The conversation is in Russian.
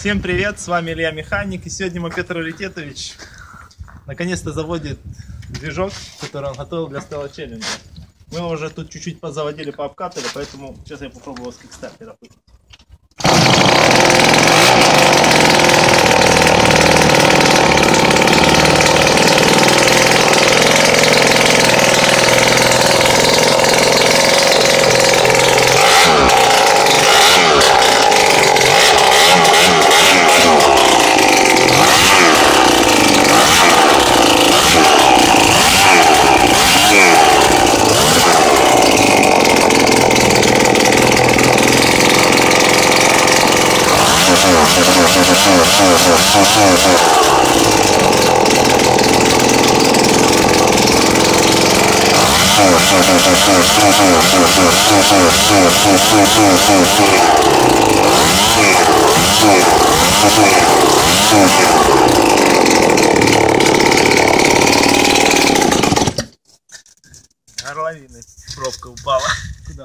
Всем привет, с вами Илья Механик, и сегодня мой Петр Раритетович наконец-то заводит движок, который он готовил для Стелла Челленджа. Мы его уже тут чуть-чуть позаводили, пообкатали, поэтому сейчас я попробую его с кикстартера пустить. Горловина, пробка упала.